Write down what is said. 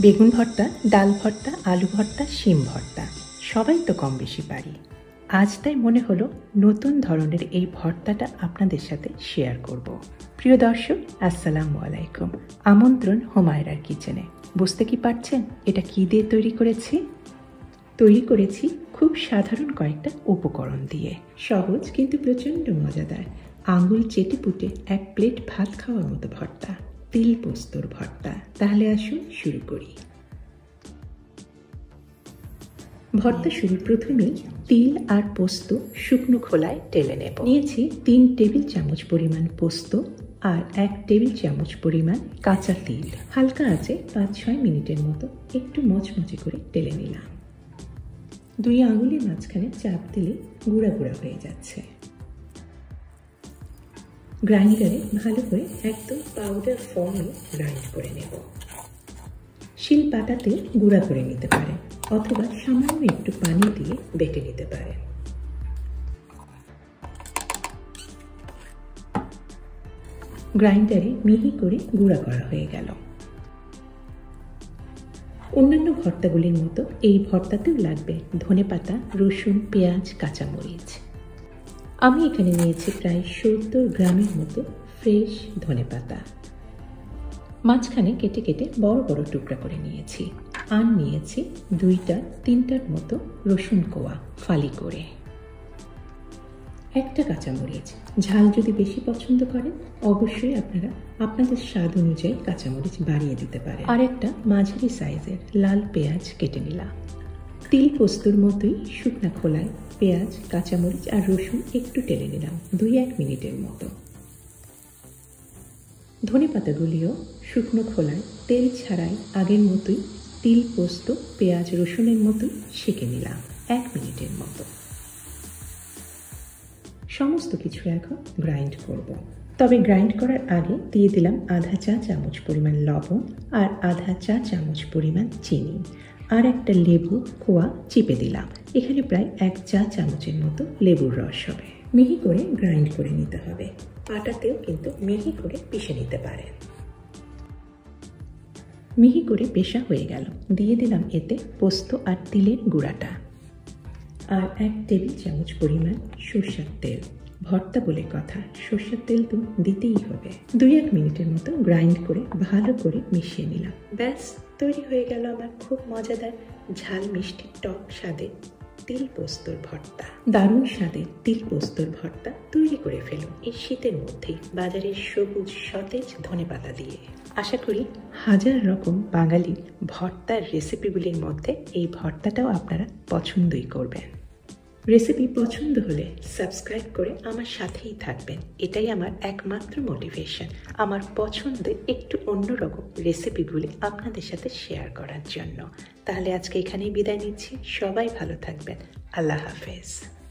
বেগুন ভর্তা, ডাল ভর্তা, আলু ভর্তা, শিম ভর্তা। সবাই তো কম বেশি পারি। আজ তাই মনে হলো নতুন ধরনের এই ভর্তাটা আপনাদের সাথে শেয়ার করব। প্রিয় দর্শক, আসসালামু আলাইকুম। আমন্ত্রণ হোমায়রার কিচেনে। বুঝতে কি পারছেন এটা কি দিয়ে তৈরি করেছি? তৈরি করেছি খুব সাধারণ কয়েকটা উপকরণ দিয়ে। সহজ কিন্তু প্রচণ্ড মজাদার। আঙুল চেটে পুটে এক প্লেট ভাত খাওয়ার মতো ভর্তা। তিল পোস্তর ভর্তা। তাহলে আসুন শুরু করি। ভর্তা শুরু প্রথমেই তিল আর পোস্ত শুকনো খোলায় টেলে নেব। নিয়েছি তিন টেবিল চামচ পরিমাণ পোস্ত আর এক টেবিল চামচ পরিমাণ কাঁচা তিল। হালকা আছে পাঁচ ছয় মিনিটের মতো একটু মচমচে করে টেলে নিলাম। দুই আঙুলের মাঝখানে চাপ দিলে গুঁড়া গুঁড়া হয়ে যাচ্ছে। গ্রাইন্ডারে ভালো করে একদম পাউডার ফর্মে গ্রাইন্ড করে নেব। শিল পাটাতে গুঁড়া করে নিতে পারেন অথবা সামান্য একটু পানি দিয়ে বেটে নিতে পারেন। গ্রাইন্ডারে মিহি করে গুঁড়া করা হয়ে গেল। অন্যান্য ভর্তাগুলির মতো এই ভর্তাতেও লাগবে ধনে পাতা রসুন, পেঁয়াজ, কাঁচামরিচ। আমি এখানে নিয়েছি প্রায় সত্তর গ্রামের মতো ফ্রেশ ধনে পাতা। মাঝখানে কেটে কেটে বড় বড় টুকরা করে নিয়েছি। আর নিয়েছি দুইটা, তিনটার মতো রসুন কোয়া ফালি করে। একটা কাঁচামরিচ। ঝাল যদি বেশি পছন্দ করেন, অবশ্যই আপনারা আপনাদের স্বাদ অনুযায়ী কাঁচামরিচ বাড়িয়ে দিতে পারেন। আর একটা মাঝারি সাইজের লাল পেঁয়াজ কেটে নিলাম। তিল পোস্তর মতোই শুকনা খোলায় পেঁয়াজ, কাঁচামরিচ আর রসুন একটু টেলে নিলাম, দুই এক মিনিটের মতো। ধনে পাতাগুলিও শুকনো খোলায় তেল ছাড়াই আগের মতোই তিল পোস্ত, পেঁয়াজ, রসুনের মতোই সেঁকে নিলাম, এক মিনিটের মতো। সমস্ত কিছু এখন গ্রাইন্ড করব। তবে গ্রাইন্ড করার আগে দিয়ে দিলাম আধা চা চামচ পরিমাণ লবণ আর আধা চা চামচ পরিমাণ চিনি। আর একটা লেবু খোয়া চিপে দিলাম। এখানে প্রায় এক চা চামচের মতো লেবুর রস হবে। মিহি করে গ্রাইন্ড করে নিতে হবে। আটাতেও কিন্তু মিহি করে পিষে নিতে পারেন। মিহি করে পেশা হয়ে গেল। দিয়ে দিলাম এতে পোস্ত আর তিলের গুঁড়াটা। আর এক টেবিল চামচ পরিমাণ সর্ষার তেল। ভর্তা বলে কথা, সর্ষের তেল তো দিতেই হবে। দুই এক মিনিটের মতো গ্রাইন্ড করে, ভালো করে মিশিয়ে নিলাম। ব্যাস, তৈরি হয়ে গেল আমার খুব মজাদার ঝাল মিষ্টি টক স্বাদে তিল পোস্তর ভর্তা। দারুণ স্বাদে তিল পোস্তর ভর্তা তৈরি করে ফেলুন এই শীতের মধ্যেই বাজারের সবুজ, সতেজ ধনে পাতা দিয়ে। আশা করি হাজার রকম বাঙালির ভর্তার রেসিপিগুলির মধ্যে এই ভর্তাটাও আপনারা পছন্দই করবেন। রেসিপি পছন্দ হলে সাবস্ক্রাইব করে আমার সাথেই থাকবেন। এটাই আমার একমাত্র মোটিভেশন, আমার পছন্দের একটু অন্যরকম রেসিপিগুলি আপনাদের সাথে শেয়ার করার জন্য। তাহলে আজকে এখানেই বিদায় নিচ্ছি। সবাই ভালো থাকবেন। আল্লাহ হাফেজ।